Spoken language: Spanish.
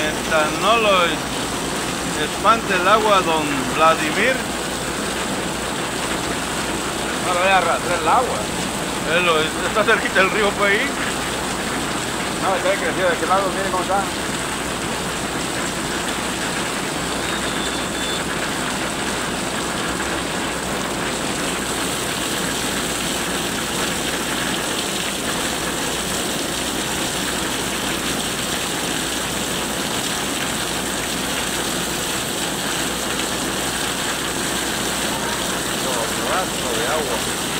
Mientras no lo espante el agua don Vladimir. No lo voy a arrastrar el agua. Eh, está cerquita el río, pues ahí. No, está crecido de aquel lado, mire cómo está. Chorrazo de agua.